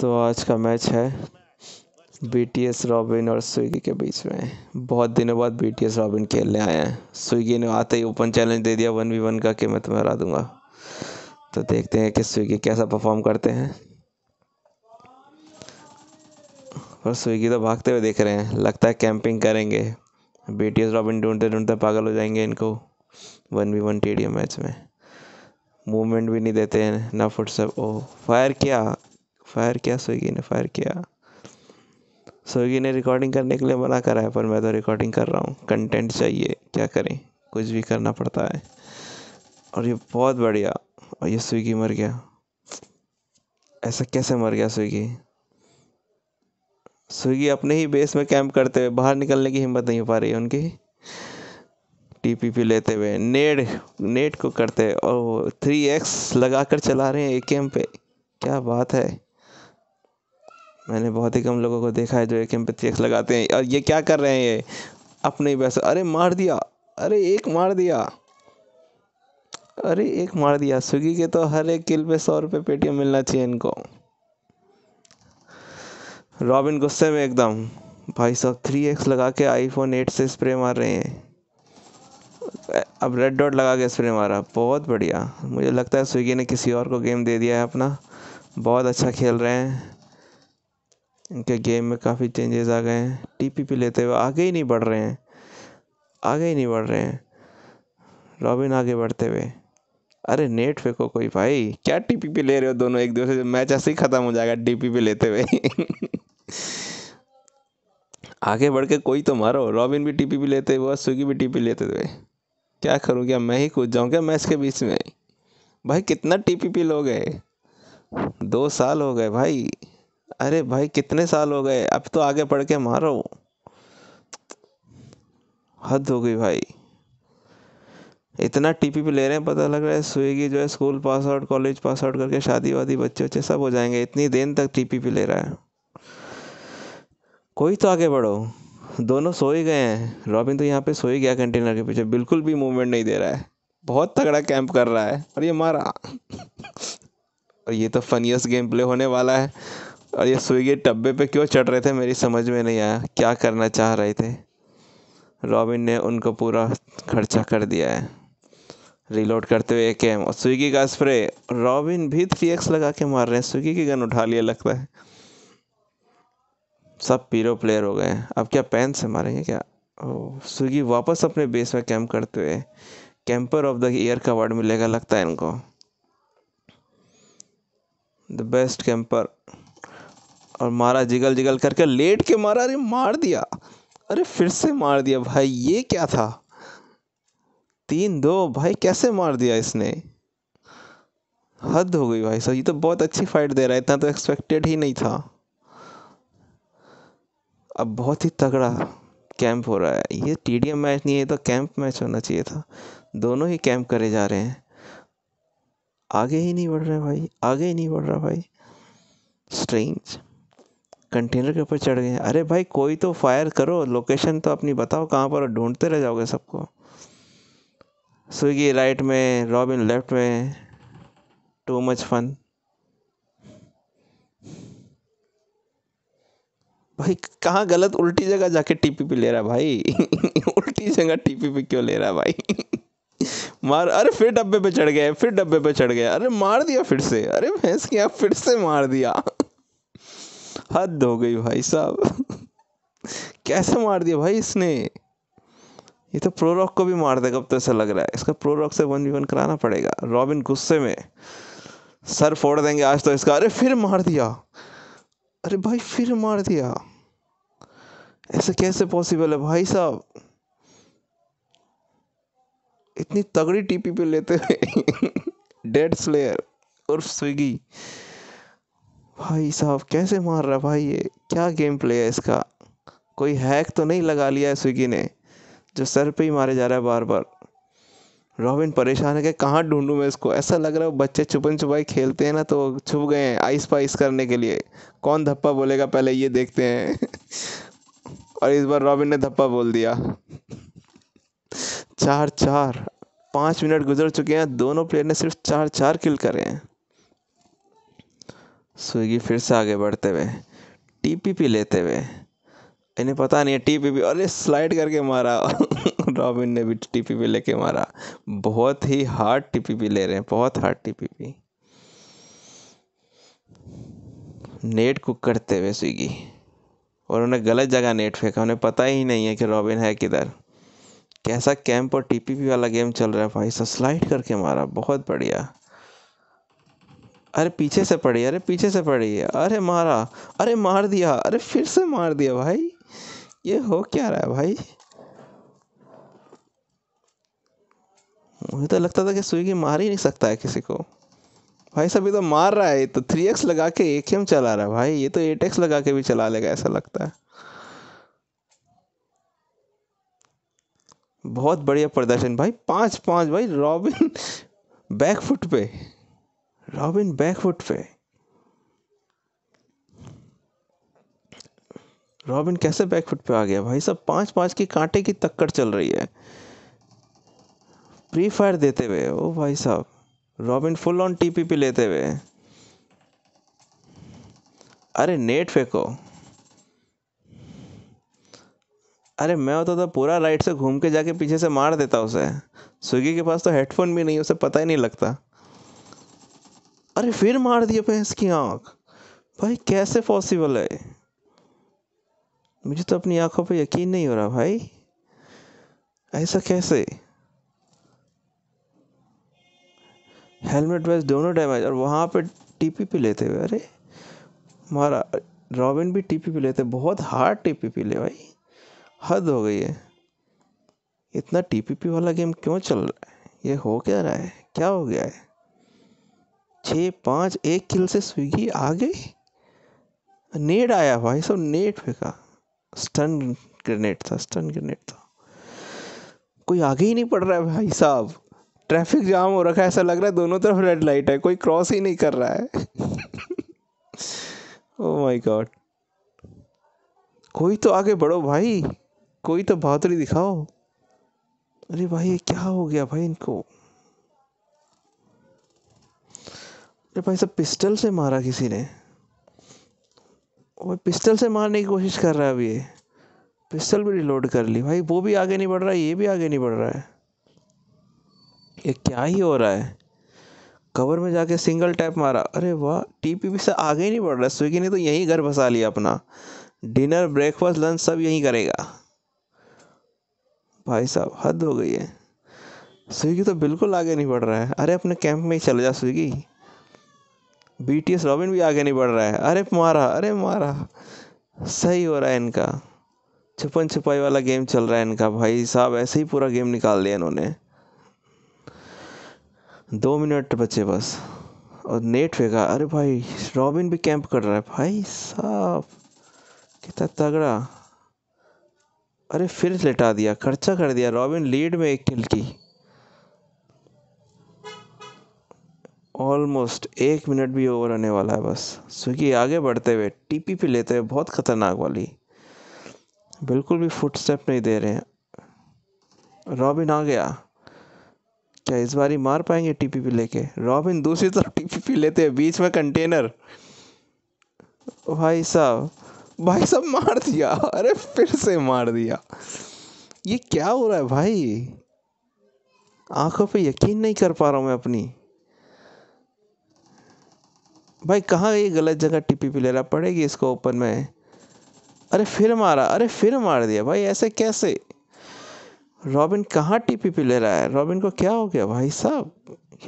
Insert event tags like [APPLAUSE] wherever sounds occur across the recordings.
तो आज का मैच है बी टी एस रॉबिन और स्विगी के बीच में। बहुत दिनों बाद बी टी एस रॉबिन खेलने आए हैं। स्विगी ने आते ही ओपन चैलेंज दे दिया, वन वी वन का कि मैं तुम्हें हरा दूँगा। तो देखते हैं कि स्विगी कैसा परफॉर्म करते हैं। और स्विगी तो भागते हुए देख रहे हैं। लगता है कैंपिंग करेंगे। बी टी एस रॉबिन ढूंढते ढूंढते पागल हो जाएँगे इनको one V one T match में। मूवमेंट भी नहीं देते हैं, ना फुट सब ओ फायर किया। फायर किया, स्विगी ने फायर किया। स्विगी ने रिकॉर्डिंग करने के लिए मना करा है, पर मैं तो रिकॉर्डिंग कर रहा हूँ। कंटेंट चाहिए, क्या करें? कुछ भी करना पड़ता है। और ये बहुत बढ़िया। और ये स्विगी मर गया। ऐसा कैसे मर गया स्विगी? स्विगी अपने ही बेस में कैंप करते हुए, बाहर निकलने की हिम्मत नहीं हो पा रही है उनकी। टीपीपी लेते हुए नेट नेट को करते और थ्री एक्स लगा कर चला रहे हैं ए के एम पे। क्या बात है। मैंने बहुत ही कम लोगों को देखा है जो एक एम पे चेक्स लगाते हैं। और ये क्या कर रहे हैं ये? अपने ही वैसे अरे मार दिया। अरे एक मार दिया। अरे एक मार दिया। स्विगी के तो हर एक किल पे सौ रुपये पेटीएम मिलना चाहिए इनको। रॉबिन गुस्से में एकदम। भाई साहब थ्री एक्स लगा के आईफोन एट से स्प्रे मार रहे हैं। अब रेड डॉट लगा के स्प्रे मारा। बहुत बढ़िया। मुझे लगता है स्विगी ने किसी और को गेम दे दिया है अपना। बहुत अच्छा खेल रहे हैं। इनके गेम में काफ़ी चेंजेस आ गए हैं। टीपीपी लेते हुए आगे ही नहीं बढ़ रहे हैं। आगे ही नहीं बढ़ रहे हैं। रॉबिन आगे बढ़ते हुए। अरे नेट फेंको कोई भाई। क्या टीपीपी ले रहे हो दोनों एक दूसरे से? मैच ऐसे ही ख़त्म हो जाएगा टीपीपी लेते हुए। आगे बढ़ के कोई तो मारो। रॉबिन भी टीपीपी लेते हुए स्विगी भी टीपी लेते हुए। क्या करूँ? क्या मैं ही कूद जाऊँ? क्या मैच के बीच में? भाई, कितना टीपीपी लोगे? दो साल हो गए भाई। अरे भाई, कितने साल हो गए? अब तो आगे पढ़ के मारो। हद हो गई भाई। इतना टीपी पे ले रहे हैं, पता लग रहा है स्विगी जो है, school pass out, college pass out करके शादी वादी बच्चे बच्चे सब हो जाएँगे। इतनी देर तक टीपी पे ले रहा है। कोई तो आगे बढ़ो। दोनों सो ही गए हैं। रॉबिन तो यहाँ पे सो ही गया कंटेनर के पीछे। बिल्कुल भी मूवमेंट नहीं दे रहा है। बहुत तगड़ा कैंप कर रहा है। और ये मारा। और ये तो फनीस्ट गेम प्ले होने वाला है। और ये स्विगी टब्बे पे क्यों चढ़ रहे थे मेरी समझ में नहीं आया। क्या करना चाह रहे थे? रॉबिन ने उनको पूरा खर्चा कर दिया है। रीलोड करते हुए एक एम और स्विगी का स्प्रे। रॉबिन भी थ्री एक्स लगा के मार रहे हैं। स्विगी की गन उठा लिया लगता है। सब पीरो प्लेयर हो गए अब क्या पैन से मारेंगे क्या? स्विगी वापस अपने बेस में कैंप करते हुए। कैंपर ऑफ़ द ईयर का अवार्ड मिलेगा लगता है इनको। द बेस्ट कैंपर और मारा जिगल जिगल करके लेट के मारा, अरे मार दिया। अरे फिर से मार दिया भाई, ये क्या था? तीन दो, भाई कैसे मार दिया इसने? हद हो गई भाई सर ये तो बहुत अच्छी फाइट दे रहा है, इतना तो एक्सपेक्टेड ही नहीं था। अब बहुत ही तगड़ा कैंप हो रहा है। ये टी मैच नहीं है तो कैंप मैच होना चाहिए था। दोनों ही कैंप करे जा रहे हैं। आगे ही नहीं बढ़ रहे भाई, आगे ही नहीं बढ़ रहा भाई। स्ट्रेंज कंटेनर के ऊपर चढ़ गए अरे भाई, कोई तो फायर करो लोकेशन तो अपनी बताओ कहाँ पर ढूंढते रह जाओगे सबको। स्विगी राइट में रॉबिन लेफ़्ट में टू मच फन भाई, कहाँ गलत उल्टी जगह जाके टीपीपी ले रहा भाई? [LAUGHS] उल्टी जगह टीपीपी क्यों ले रहा भाई? [LAUGHS] मार, अरे फिर डब्बे पे चढ़ गए, फिर डब्बे पे चढ़ गया अरे मार दिया फिर से। अरे भैंस क्या फिर से मार दिया। हद हो गई भाई साहब। कैसे मार दिया भाई इसने? ये तो प्रो रॉक को भी मार देगा, अब तो ऐसा लग रहा है। इसका प्रो रॉक से वन वी वन कराना पड़ेगा। रॉबिन गुस्से में सर फोड़ देंगे आज तो इसका। अरे फिर मार दिया। अरे भाई फिर मार दिया। ऐसे कैसे पॉसिबल है भाई साहब? इतनी तगड़ी टीपी पे लेते हुए डेड स्लेयर और स्विगी। भाई साहब, कैसे मार रहा भाई ये? क्या गेम प्ले है इसका? कोई हैक तो नहीं लगा लिया है स्विगी ने, जो सर पे ही मारे जा रहा है बार बार रॉबिन परेशान है कि कहाँ ढूंढूं मैं इसको? ऐसा लग रहा है बच्चे छुपन छुपाई खेलते हैं ना तो छुप गए हैं आइस पाइस करने के लिए। कौन धप्पा बोलेगा? पहले ये देखते हैं। [LAUGHS] और इस बार रॉबिन ने धप्पा बोल दिया। चार चार पाँच मिनट गुजर चुके हैं, दोनों प्लेयर ने सिर्फ़ चार चार किल करे हैं। स्विगी फिर से आगे बढ़ते हुए, टीपीपी लेते हुए। इन्हें पता नहीं है टीपीपी अरे स्लाइड करके मारा। [LAUGHS] रॉबिन ने भी टीपीपी लेके मारा। बहुत ही हार्ड टीपीपी ले रहे हैं, बहुत हार्ड टीपीपी। नेट कुक करते हुए स्विगी। और उन्हें गलत जगह नेट फेंका। उन्हें पता ही नहीं है कि रॉबिन है किधर। कैसा कैंप और टीपीपी वाला गेम चल रहा है भाई। सब स्लाइड करके मारा। बहुत बढ़िया। अरे पीछे से पड़ी, अरे पीछे से पड़ी। अरे मारा, अरे मार दिया, अरे फिर से मार दिया भाई। ये हो क्या रहा है भाई? मुझे तो लगता था कि स्विगी मार ही नहीं सकता है किसी को। भाई सभी तो मार रहा है तो थ्री एक्स लगा के एक ही चला रहा है भाई। ये तो एट एक्स लगा के भी चला लेगा, ऐसा लगता है। बहुत बढ़िया प्रदर्शन भाई। पाँच पाँच भाई, रॉबिन बैक फुट पे। रॉबिन बैक फुट पे। रॉबिन कैसे बैक फुट पे आ गया? भाई सब पाँच पाँच की कांटे की टक्कर चल रही है। प्री फायर देते हुए, ओ भाई साहब, रॉबिन फुल ऑन टीपीपी लेते हुए। अरे, नेट फेंको। अरे, मैं होता तो पूरा राइट से घूम के जाके पीछे से मार देता उसे। स्विगी के पास तो हेडफोन भी नहीं, उसे पता ही नहीं लगता। अरे फिर मार दिया भैंस की आँख। भाई, कैसे पॉसिबल है? मुझे तो अपनी आँखों पे यकीन नहीं हो रहा भाई। ऐसा कैसे? हेलमेट वेस्ट दोनों डैमेज और वहाँ पे टीपीपी लेते हुए। अरे, मारा, रॉबिन भी टीपीपी लेते, बहुत हार्ड टीपीपी ले भाई। हद हो गई है। इतना टीपीपी वाला गेम क्यों चल रहा है? ये हो क्या रहा है? क्या हो गया है? छ, पाँच, एक किल से स्विगी आ गई नेट आया भाई, सब नेट फेंका स्टन ग्रेनेड था, स्टन ग्रेनेड था। कोई आगे ही नहीं पड़ रहा है भाई साहब। ट्रैफ़िक जाम हो रखा है, ऐसा लग रहा है दोनों तरफ़ रेड लाइट है, कोई क्रॉस ही नहीं कर रहा है। ओ माय गॉड कोई तो आगे बढ़ो भाई, कोई तो बहादुरी दिखाओ। अरे भाई, ये क्या हो गया भाई इनको? अरे भाई सब पिस्टल से मारा किसी ने, वो पिस्टल से मारने की कोशिश कर रहा है अभी ये। पिस्टल भी रिलोड कर ली। भाई वो भी आगे नहीं बढ़ रहा है ये भी आगे नहीं बढ़ रहा है। ये क्या ही हो रहा है? कवर में जाके सिंगल टैप मारा। अरे वाह टीपीपी से आगे ही नहीं बढ़ रहा स्विगी ने तो यहीं घर बसा लिया अपना। डिनर ब्रेकफास्ट लंच सब यहीं करेगा। भाई साहब, हद हो गई है। स्विगी तो बिल्कुल आगे नहीं बढ़ रहा है। अरे अपने कैंप में ही चले जा Swiggy B T S Robin भी आगे नहीं बढ़ रहा है। अरे मारा अरे मारा। सही हो रहा है इनका। छुपन छुपाई वाला गेम चल रहा है इनका भाई साहब, ऐसे ही पूरा गेम निकाल दिया इन्होंने। दो मिनट बचे बस। और नेट फेंका। अरे भाई रॉबिन भी कैंप कर रहा है। भाई साहब, कितना तगड़ा। अरे फिर लेटा दिया, खर्चा कर दिया। रॉबिन लीड में एक किल की। ऑलमोस्ट एक मिनट भी ओवर होने वाला है बस। स्विगी, आगे बढ़ते हुए टीपी पे लेते हुए बहुत खतरनाक वाली। बिल्कुल भी फुट स्टेप नहीं दे रहे हैं। रॉबिन आ गया। क्या इस बार ही मार पाएँगे टीपीपी लेके? रॉबिन दूसरी तरफ़ टीपीपी लेते हैं, बीच में कंटेनर भाई साहब भाई साहब मार दिया। अरे फिर से मार दिया। ये क्या हो रहा है भाई? आँखों पे यकीन नहीं कर पा रहा हूँ मैं अपनी। भाई, कहाँ ये गलत जगह टीपीपी ले रहा पड़ेगी इसको ओपन में? अरे, फिर मारा, अरे, फिर मार दिया भाई, ऐसे कैसे? रॉबिन कहाँ टीपीपी ले रहा है? रॉबिन को क्या हो गया भाई साहब?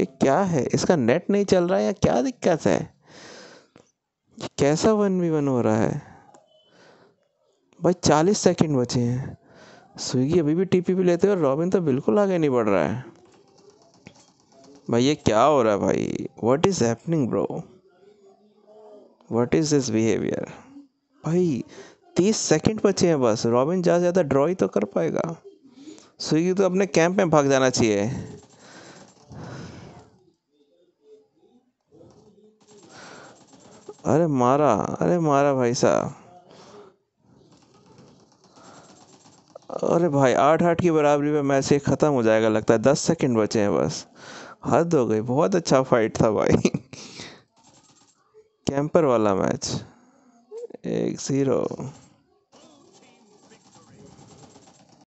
ये क्या है? इसका नेट नहीं चल रहा है या क्या दिक्कत है? कैसा वन वी वन हो रहा है? भाई, चालीस सेकंड बचे हैं। स्विगी अभी भी टीपीपी लेते हैं और रॉबिन तो बिल्कुल आगे नहीं बढ़ रहा है। भाई, ये क्या हो रहा है भाई? What is happening bro what is this behaviour भाई, तीस सेकंड बचे हैं बस। रॉबिन ज़्यादा ज़्यादा ड्रॉ ही तो कर पाएगा। स्विगी तो अपने कैंप में भाग जाना चाहिए। अरे मारा अरे मारा भाई साहब। अरे भाई, आठ आठ की बराबरी में मैच ये ख़त्म हो जाएगा, लगता है दस सेकंड बचे हैं बस। हद हो गई, बहुत अच्छा फाइट था भाई। कैंपर वाला मैच एक ज़ीरो।